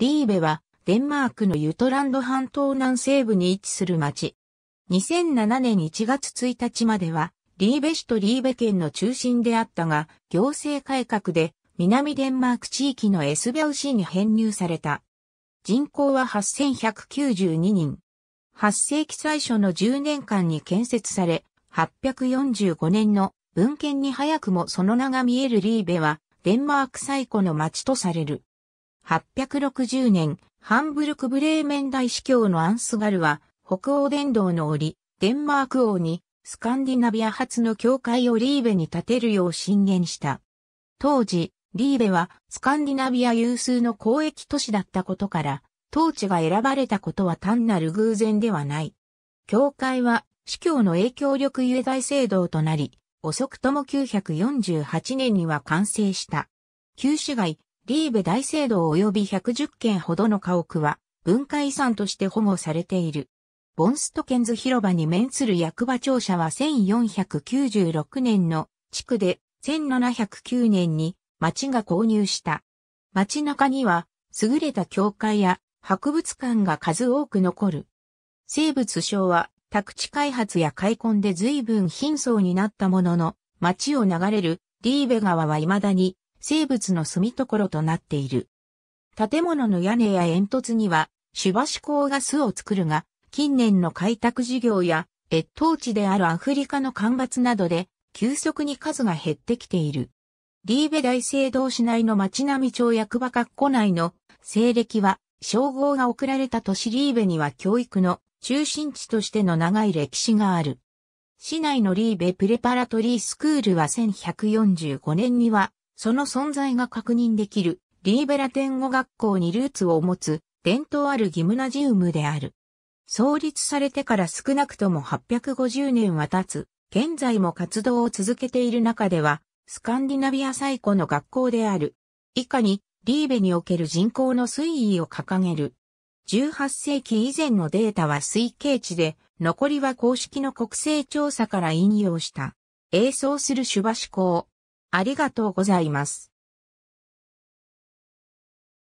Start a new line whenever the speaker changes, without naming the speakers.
リーベはデンマークのユトランド半島南西部に位置する町。2007年1月1日まではリーベ市とリーベ県の中心であったが、行政改革で南デンマーク地域のエスビャウ市に編入された。人口は8192人。8世紀最初の10年間に建設され、845年の文献に早くもその名が見えるリーベは、デンマーク最古の町とされる。860年、ハンブルクブレーメン大司教のアンスガルは、北欧伝道の折、デンマーク王に、スカンディナビア初の教会をリーベに建てるよう進言した。当時、リーベはスカンディナビア有数の交易都市だったことから、統治が選ばれたことは単なる偶然ではない。教会は司教の影響力ゆえ大聖堂となり、遅くとも948年には完成した。旧市街、リーベ大聖堂及び110件ほどの家屋は文化遺産として保護されている。ボンストケンズ広場に面する役場庁舎は1496年の地区で1709年に町が購入した。町中には優れた教会や博物館が数多く残る。生物省は宅地開発や開墾で随分貧相になったものの、町を流れるリーベ川は未だに生物の住み所となっている。建物の屋根や煙突には、シュバシコウが巣を作るが、近年の開拓事業や越冬地であるアフリカの干ばつなどで、急速に数が減ってきている。リーベ大聖堂市内の町並町役場括弧内の西暦は、称号が贈られた都市リーベには教育の中心地としての長い歴史がある。市内のリーベプレパラトリースクールは1145年には、その存在が確認できるリーベラテン語学校にルーツを持つ伝統あるギムナジウムである。創立されてから少なくとも850年は経つ、現在も活動を続けている中では、スカンディナビア最古の学校である。以下に、リーベにおける人口の推移を掲げる。18世紀以前のデータは推計値で、残りは公式の国勢調査から引用した。映像するシュバシ校。ありがとうございます。